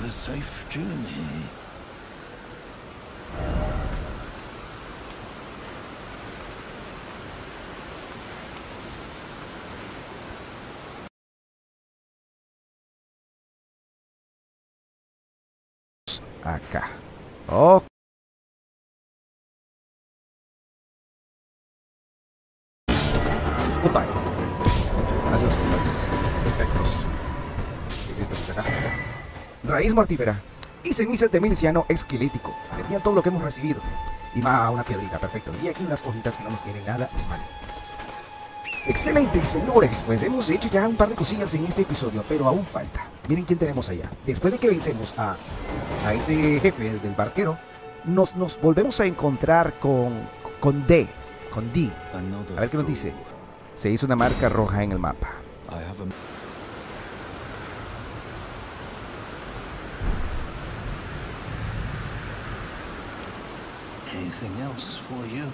Have a safe journey. Acá. Oh. Goodbye. Adiós, señores. Raíz mortífera. Y cenizas de miliciano esquelético. Serían todo lo que hemos recibido. Y más una piedrita, perfecto. Y aquí unas hojitas que no nos tienen nada mal. Excelente, señores. Pues hemos hecho ya un par de cosillas en este episodio, pero aún falta. Miren quién tenemos allá. Después de que vencemos a, a este jefe del barquero, nos, nos volvemos a encontrar con, con D. Con D. A ver qué nos dice. Se hizo una marca roja en el mapa. Anything else for you?